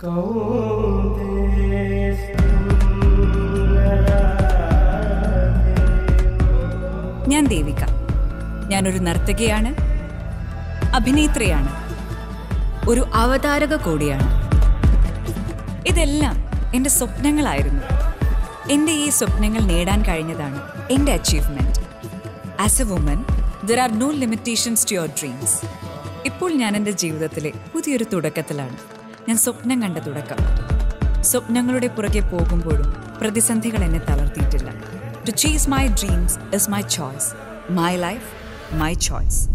ഞാൻ ദേവിക. ഞാനൊരു നർത്തകിയാണ്. അഭിനേത്രിയാണ്. ഒരു അവതാരക കൂടിയാണ്. ഇതെല്ലാം എന്റെ സ്വപ്നങ്ങളായിരുന്നു. എന്റെ ഈ സ്വപ്നങ്ങൾ നേടാൻ കഴിഞ്ഞതാണ് എന്റെ achievement as a woman there are no limitations to your dreams ഇപ്പോൾ ഞാൻ എന്റെ ജീവിതത്തിലെ പുതിയൊരു തുടക്കത്തിലാണ്. ഞാൻ സ്വപ്നം കണ്ട തുടക്കം. സ്വപ്നങ്ങളുടെ പുറകെ പോകുമ്പോഴും പ്രതിസന്ധികൾ എന്നെ തളർത്തിയിട്ടില്ല. To chase my dreams is my choice my life my choice